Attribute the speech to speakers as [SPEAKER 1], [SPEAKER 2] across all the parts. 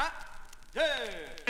[SPEAKER 1] あ、イーイ。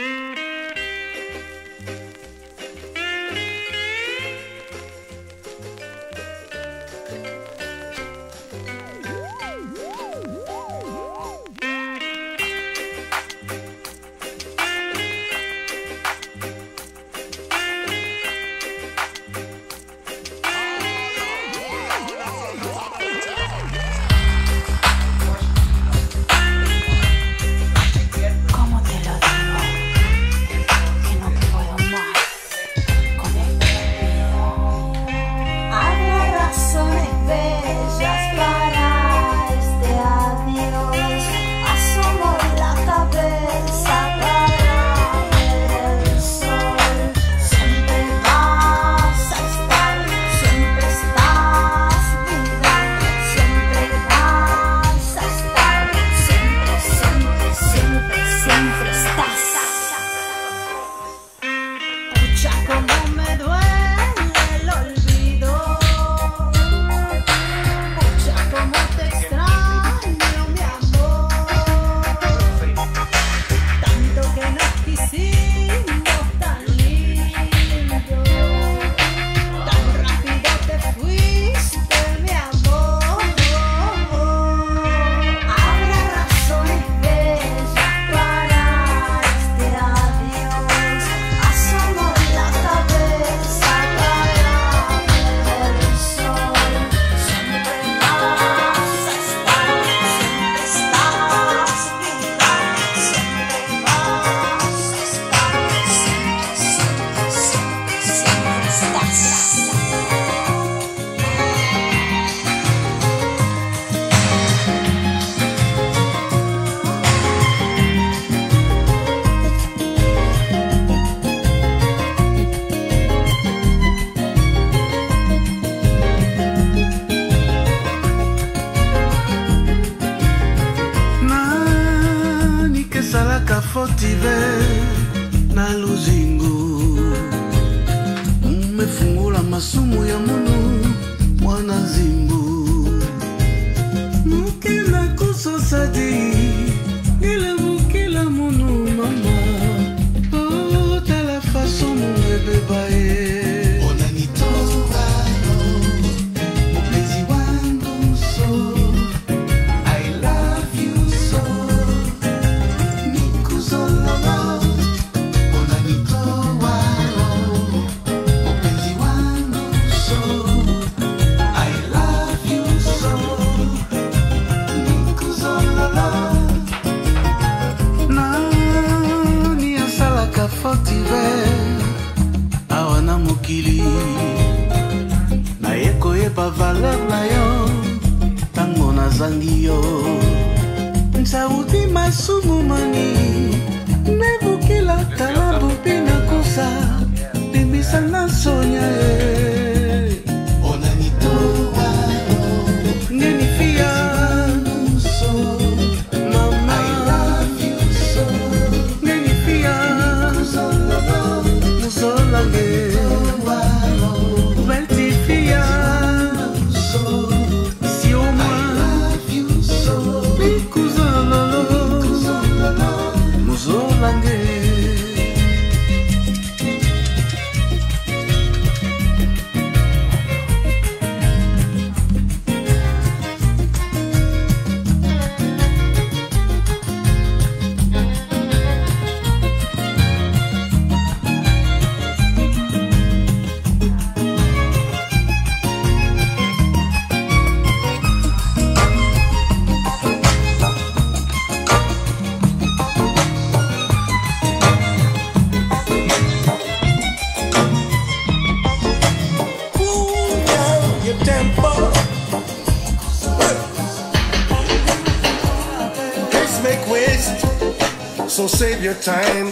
[SPEAKER 1] time.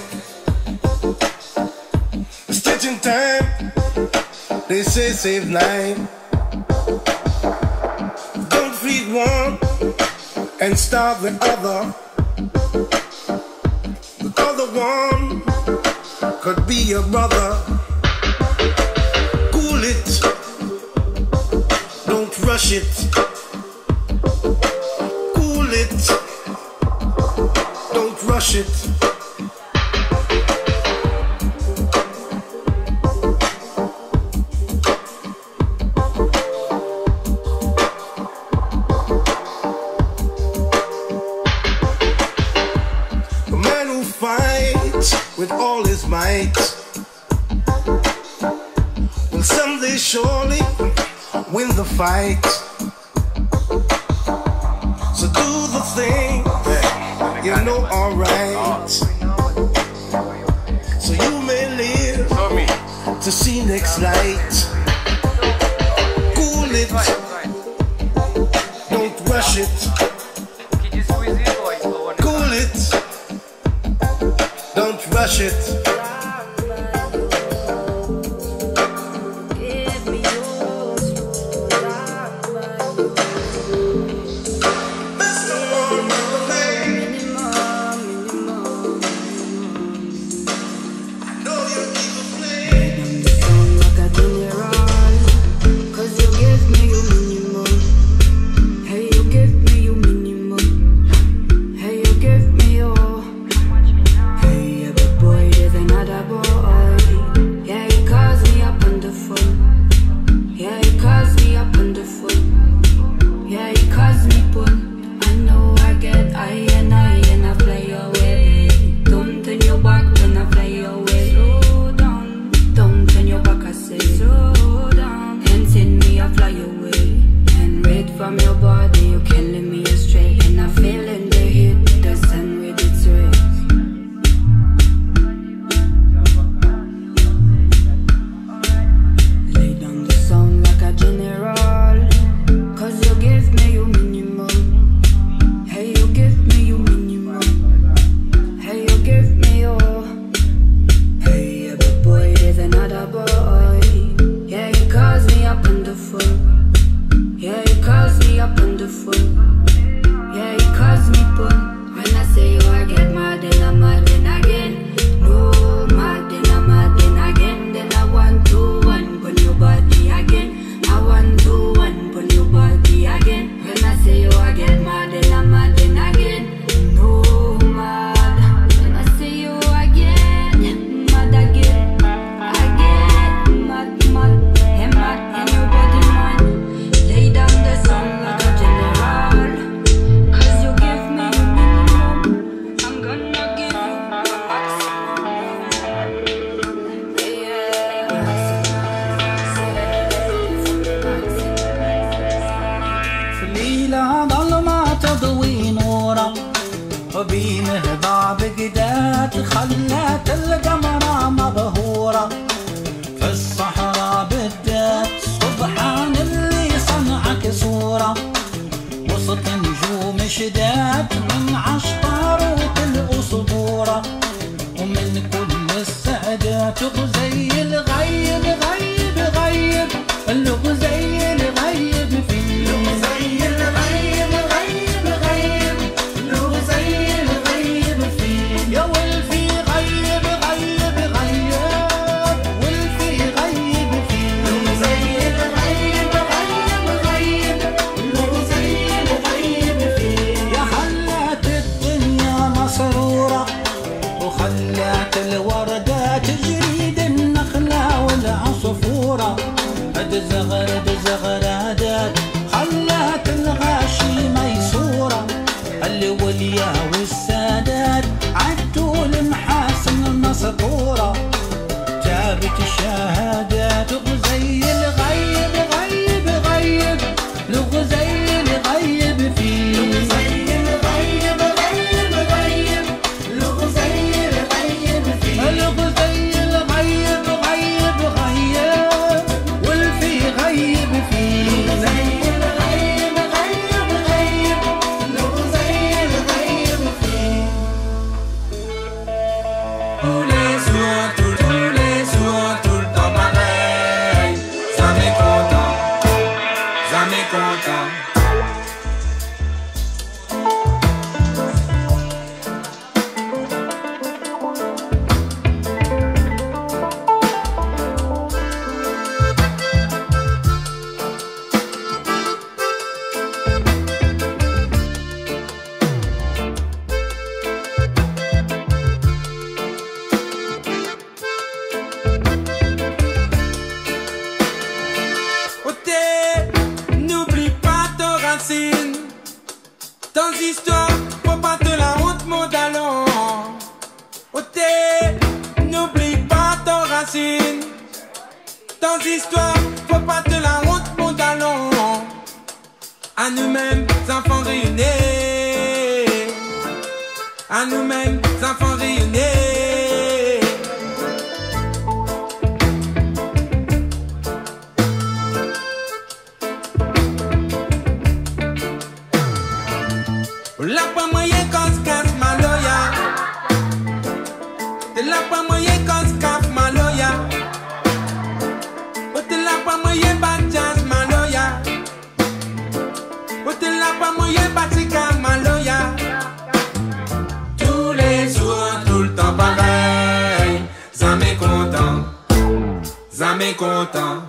[SPEAKER 1] Stitching time. They say save nine. Don't feed one and starve the other. The other one could be your brother. Cool it. Don't rush it.
[SPEAKER 2] with all his might. Will someday surely win the fight. So do the thing that you know alright. So you may live to see next light. Cool it, don't rush it.
[SPEAKER 3] shit. وينهضع بجداد خلى à nous-mêmes, enfants réunis, à nous-mêmes, enfants réunis. sem.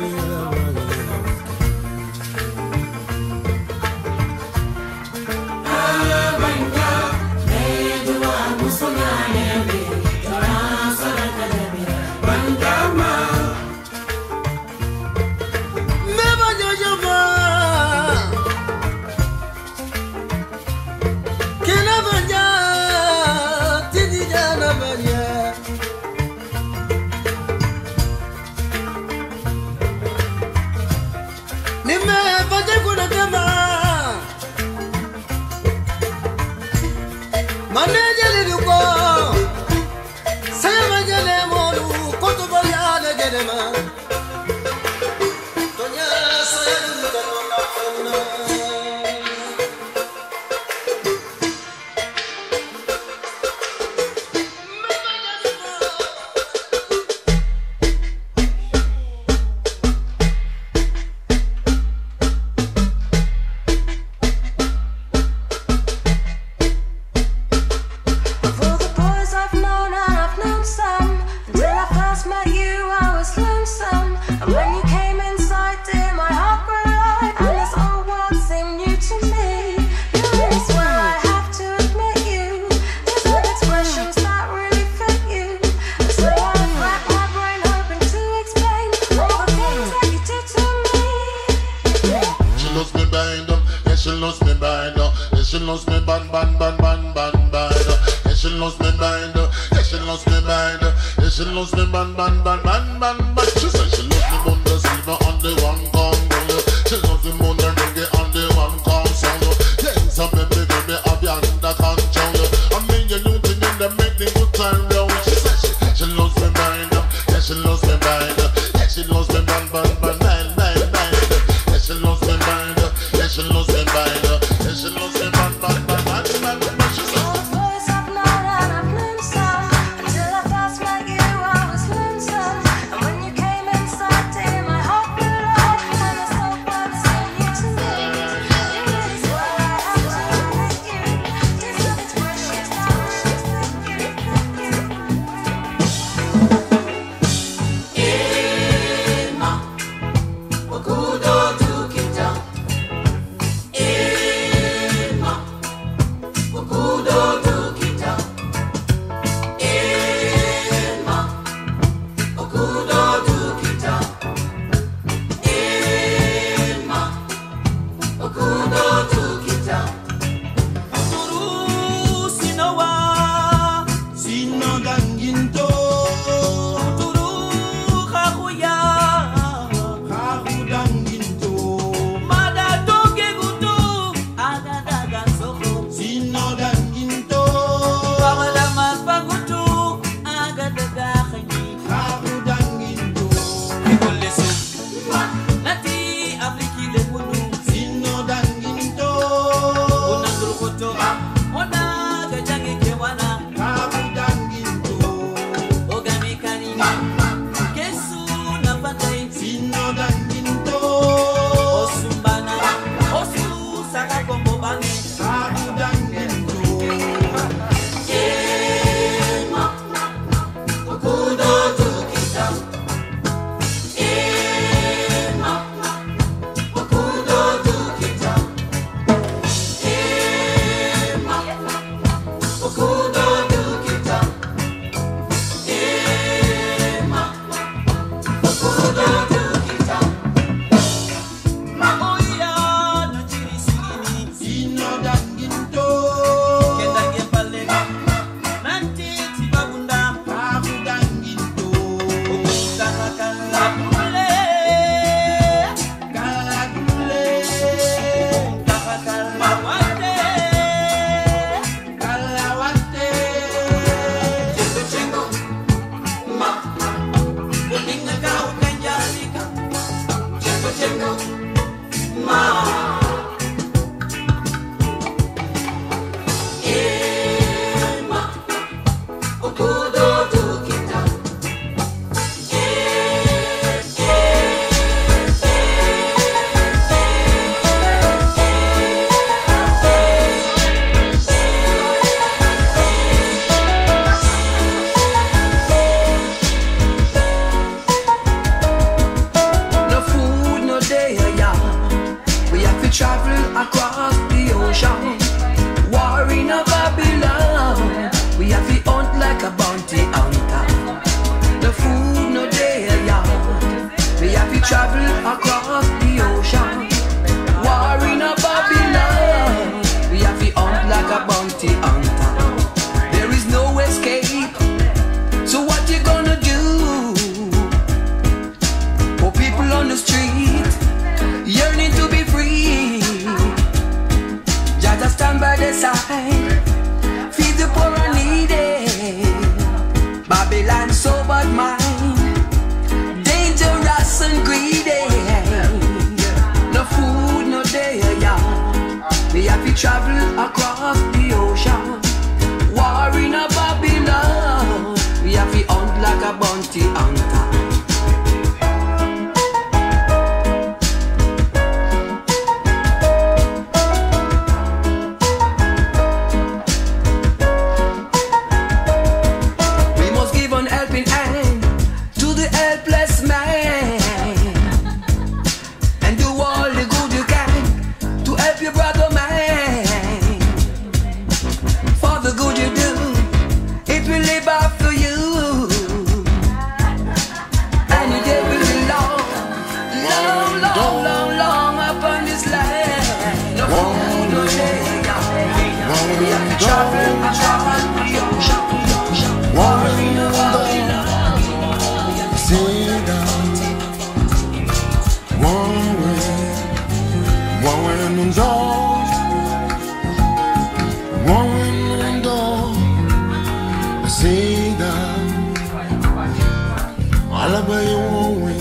[SPEAKER 3] alabaye wowe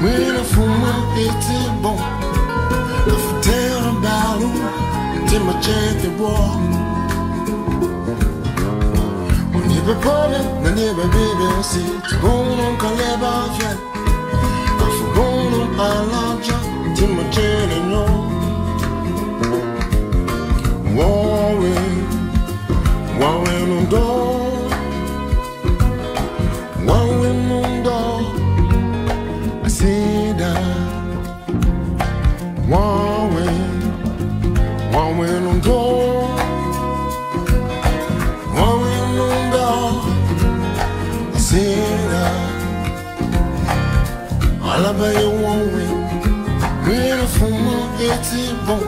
[SPEAKER 3] mwina
[SPEAKER 4] fuma ete bon afutera balu te machete wo Nebe pole na nebe bebe
[SPEAKER 5] si Tubono kaleba fya Afubono alaja Tima chene no Wawe Wawe no baby, you want me. for moon, it's evil.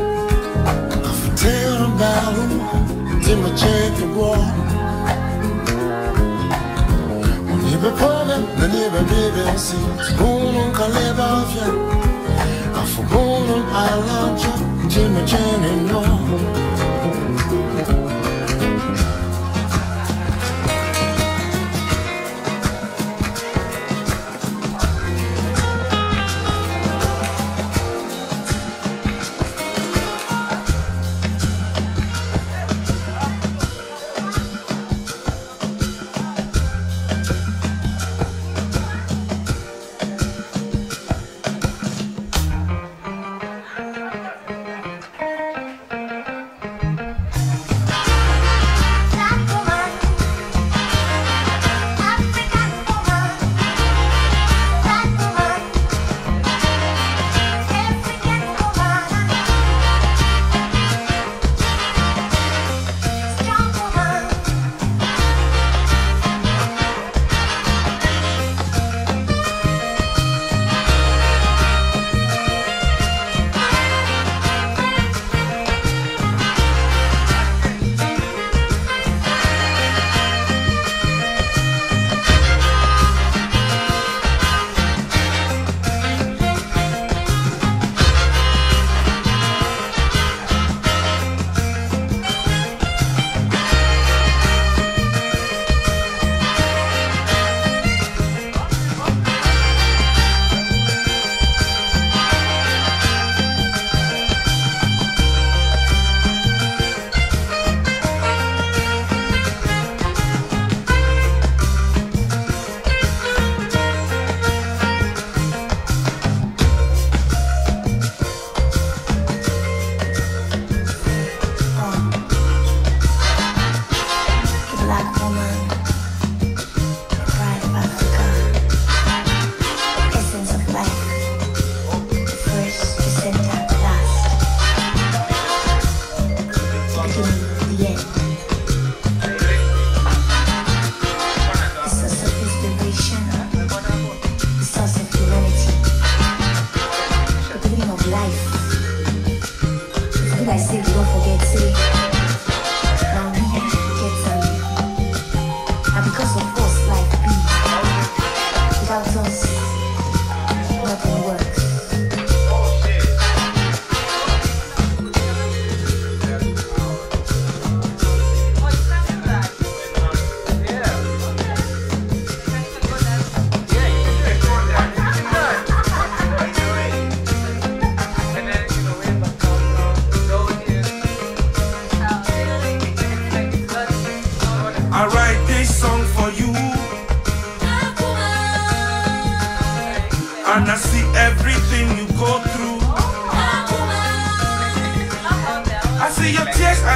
[SPEAKER 5] I forget about him. Did
[SPEAKER 6] my check the
[SPEAKER 5] wall. When you
[SPEAKER 7] be problem, then you be baby, see. Spoon on Calabafia. I forgot on Alanja. My check in.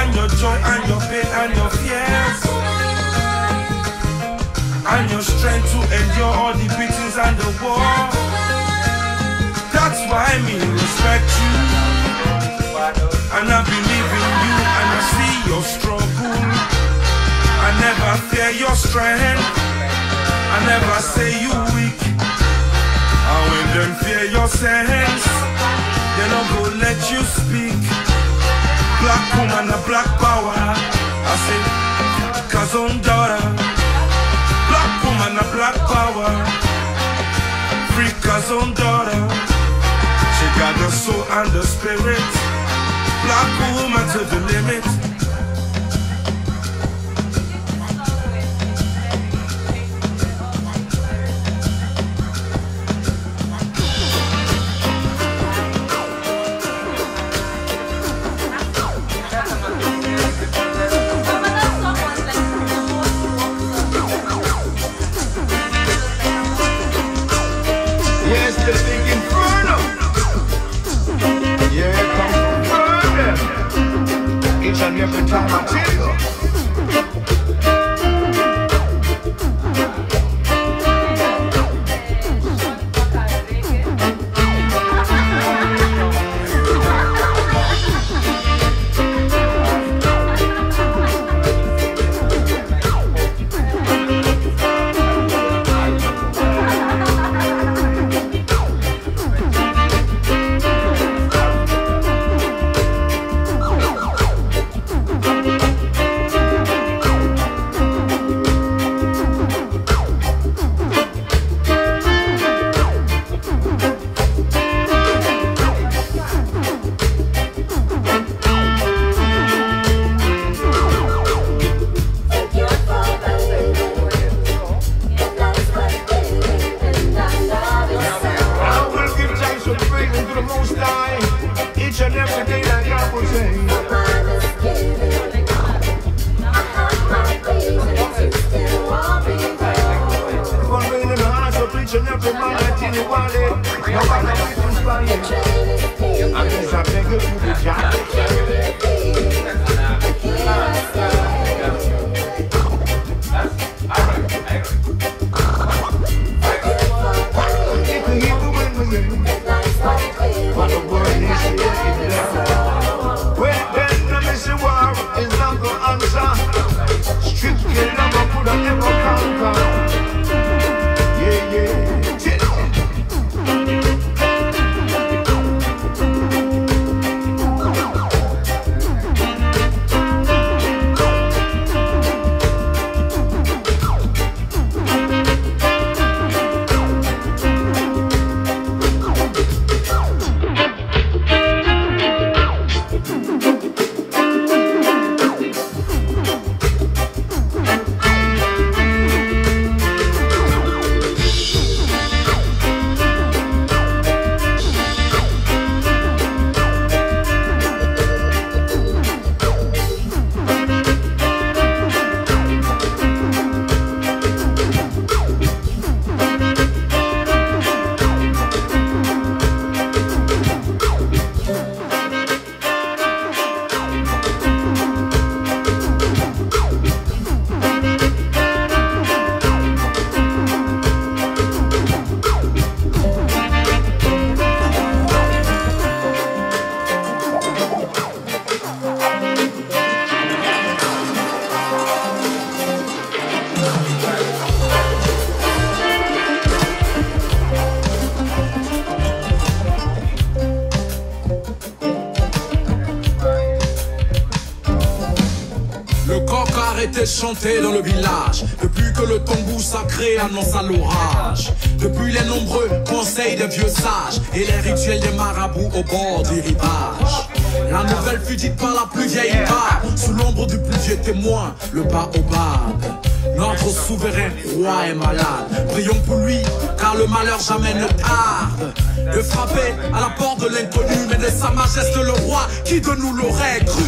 [SPEAKER 8] And your joy and your pain and your fears. And your strength to endure all the beatings and the war. That's why me respect you. And I believe in you and I see your struggle. I never fear your strength. I never say you weak. And when them fear your sense, they don't go let you speak. Black woman, a black power. I say, cousin daughter. Black woman, a black power. Free cousin daughter. She got the soul and the spirit. Black woman to the limit.
[SPEAKER 9] Every time I each and every man that in the valley. No matter
[SPEAKER 10] chanter dans le village. Depuis que le tambour sacré annonce l'orage. Depuis les nombreux conseils des vieux sages et les rituels des marabouts au bord du rivage. La nouvelle fut dite par la plus vieille barbe, sous l'ombre du plus vieux témoin, le baobab. Notre souverain roi est malade. Prions pour lui, car le malheur jamais ne tarde. De frapper à la porte de l'inconnu, mais de sa majesté le roi, qui de nous l'aurait cru.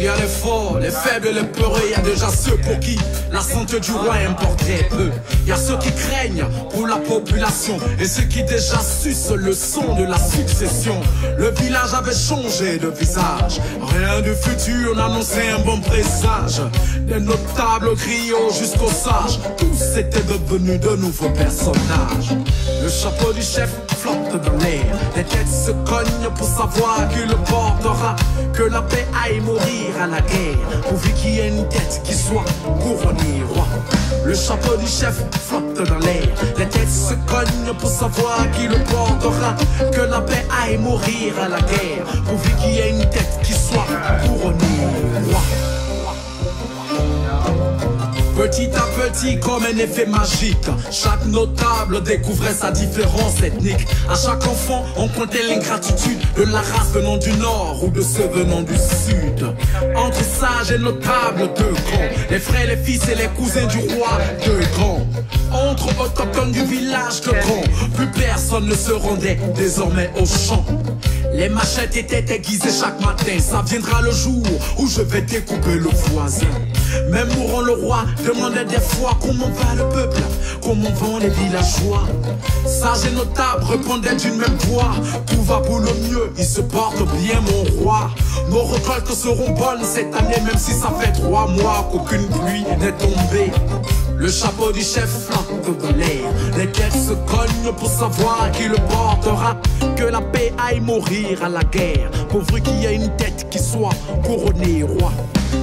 [SPEAKER 10] Il y a les forts, les faibles les peureux, il y a déjà ceux pour qui la santé du roi importerait peu. Il y a ceux qui craignent pour la population et ceux qui déjà sucent le son de la succession. Le village avait changé de visage, rien du futur n'annonçait un bon présage. Des notables griots jusqu'aux sages, tous étaient devenus de nouveaux personnages. Le chapeau du chef flotte dans l'air, les têtes se cognent pour savoir qui le portera, que la paix aille mourir à la guerre, pourvu qu'il y ait une tête qui soit couronnée roi. Le chapeau du chef flotte dans l'air, les têtes se cognent pour savoir qui le portera, que la paix aille mourir à la guerre, pourvu qu'il y ait une tête qui soit couronnée roi. Petit à petit, comme un effet magique, chaque notable découvrait sa différence ethnique. À chaque enfant, on comptait l'ingratitude de la race venant du nord ou de ceux venant du sud. Entre sages et notables, deux grands. Les frères, les fils et les cousins du roi, deux grands. Entre autochtones du village, deux grands. Plus personne ne se rendait désormais au champ. Les machettes étaient aiguisées chaque matin. Ça viendra le jour où je vais découper le voisin. Même mourant le roi demandait des fois comment va le peuple, comment vont les villageois. Sages et notables répondaient d'une même voix. Tout va pour le mieux, il se porte bien mon roi. Nos récoltes seront bonnes cette année, même si ça fait trois mois qu'aucune pluie n'est tombée. Le chapeau du chef de l'air. Les têtes se cognent pour savoir qui le portera. Que la paix aille mourir à la guerre. Pourvu qu'il y ait une tête qui soit couronnée roi.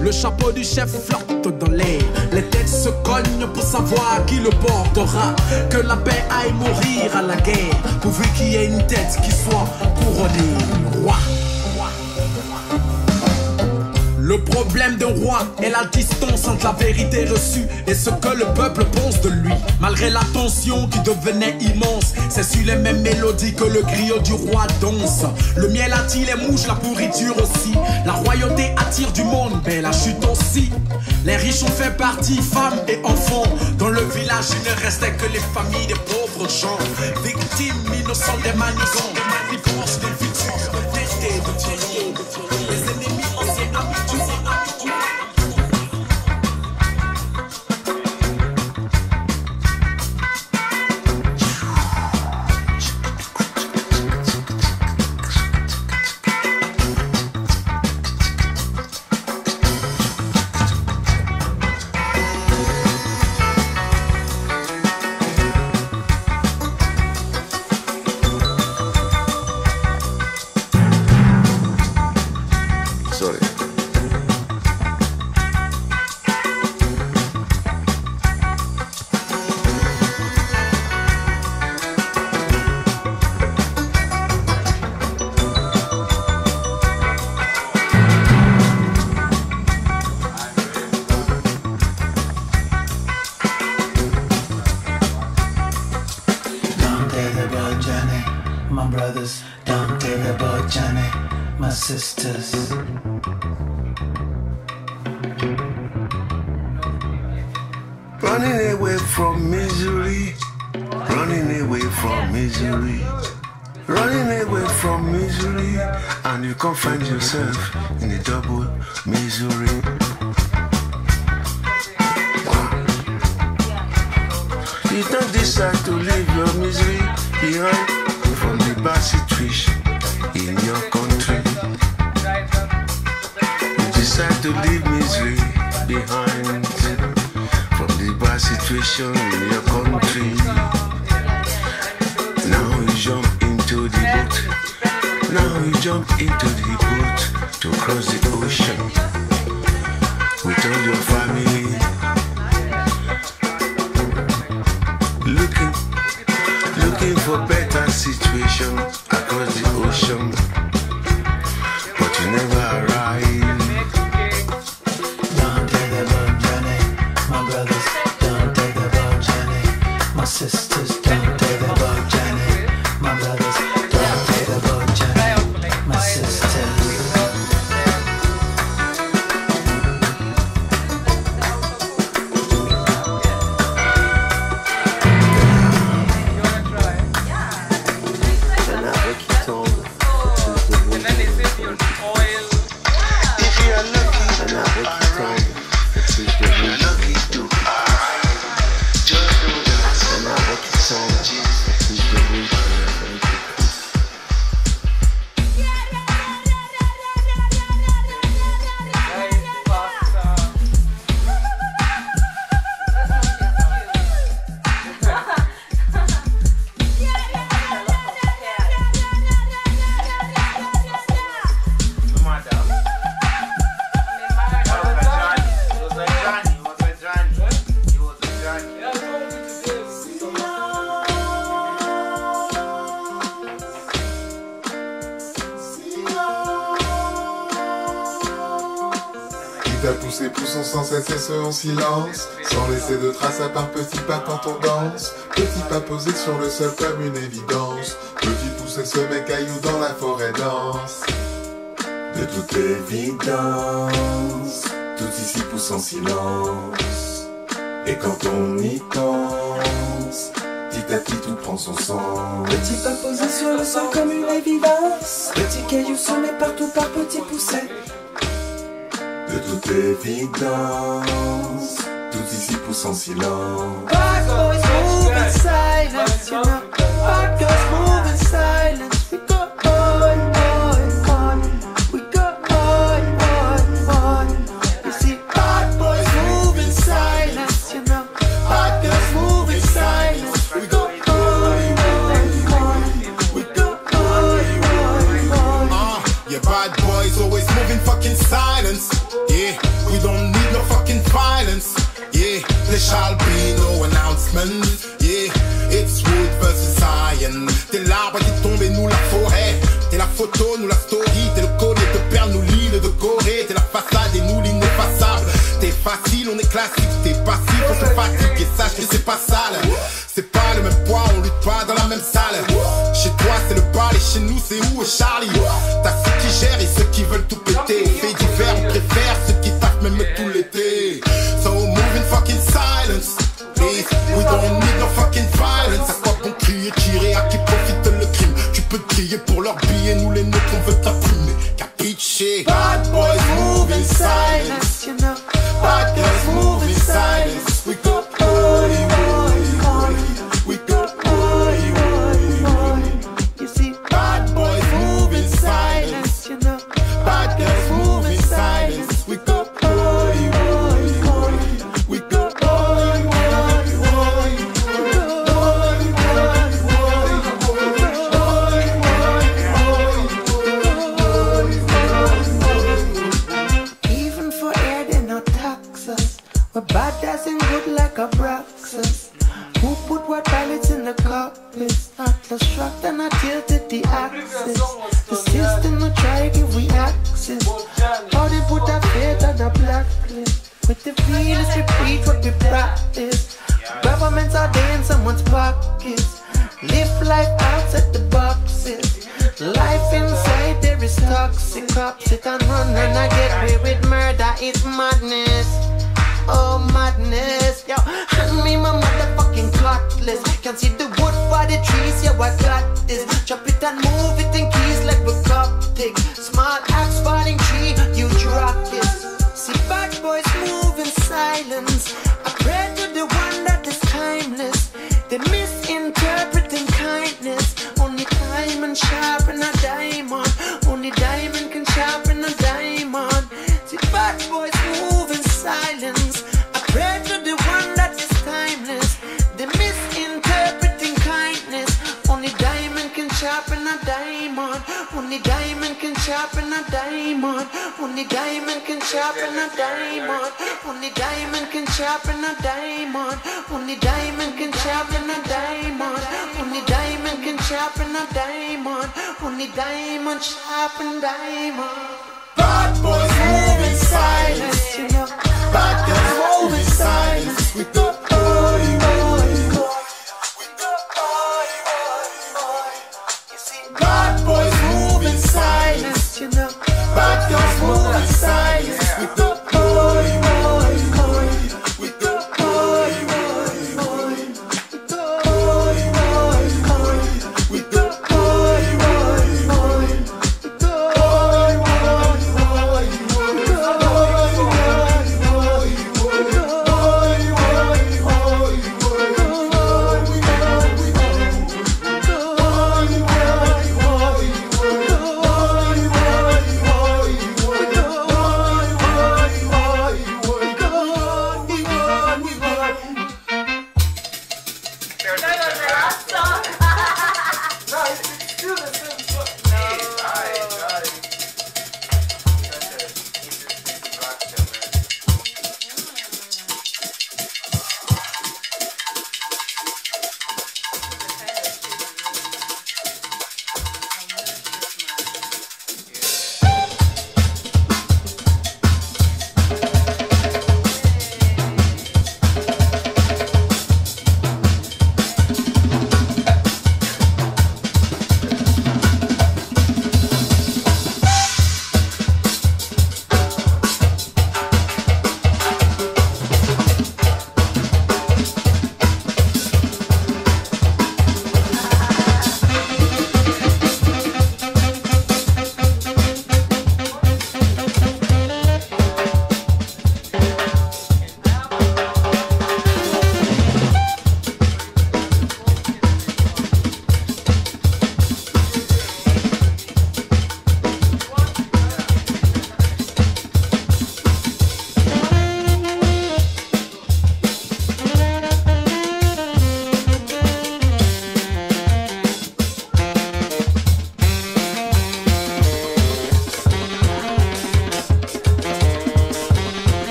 [SPEAKER 10] Le chapeau du chef flotte dans l'air. Les têtes se cognent pour savoir qui le portera. Que la paix aille mourir à la guerre. Pourvu qu'il y ait une tête qui soit couronnée roi. Le problème d'un roi est la distance entre la vérité reçue et ce que le peuple pense de lui. Malgré la tension qui devenait immense, c'est sur les mêmes mélodies que le griot du roi danse. Le miel attire les mouches, la pourriture aussi. La royauté attire du monde, mais la chute aussi. Les riches ont fait partie, femmes et enfants. Dans le village, il ne restait que les familles des pauvres gens. Victimes innocentes des manigances, des manigances, des de
[SPEAKER 9] up, juice it up. And you can't find yourself in a double misery. You don't decide to leave your misery behind from the bad situation in your country. You decide to leave Jump into the boat to cross the ocean
[SPEAKER 11] sans cesse et ce en silence. Sans laisser de traces à part petit pas quand on danse. Petit pas posé sur le sol comme une évidence. Petit poussé se met caillou dans la forêt dense. De toute évidence, tout ici pousse en silence. Et quand on y pense, petit à petit tout prend son sens.
[SPEAKER 12] Petit pas posé sur le sol comme une évidence. Petit caillou semé partout par petits poussets.
[SPEAKER 11] De toute évidence, tout ici pousse en silence.
[SPEAKER 12] Boys
[SPEAKER 13] always moving fucking silence. Yeah, we don't need no fucking violence. Yeah, there shall be no announcement. Yeah, it's wood versus iron. T'es l'arbre qui tombe et nous la forêt. T'es la photo, nous la story. T'es le collier de perles, nous l'île de Corée. T'es la façade et nous l'ineffaçable. T'es facile, on est classique. T'es passif, on se fatigue. Et sache que c'est pas sale. C'est pas le même poids, on lutte pas dans la même salle. Chez toi, c'est le bal et chez nous, c'est où, Charlie? T'as
[SPEAKER 12] cockpits? Atlas and I tilted the axis. The system will try to give we access. How they put a faith on a blacklist. With the feelings, repeat what we practice. Governments are there in someone's pockets. Live life outside the boxes. Life inside there is toxic. Cops sit and run and I get away with murder. It's madness. Oh madness, yo, hand me my motherfucking cutlass. Can see the wood for the trees, yeah, I got this. Chop it and move it in keys like we cupcake. Small sharpen a diamond. Only diamond can sharpen a diamond. Only diamond can sharpen a diamond. Only diamond can sharpen a diamond. Only diamond can sharpen a diamond. Only diamond sharpen diamond.
[SPEAKER 13] Bad boys move in silence, you know. Bad girls move in silence. We go